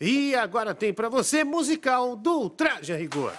E agora tem para você musical do Traje a Rigor.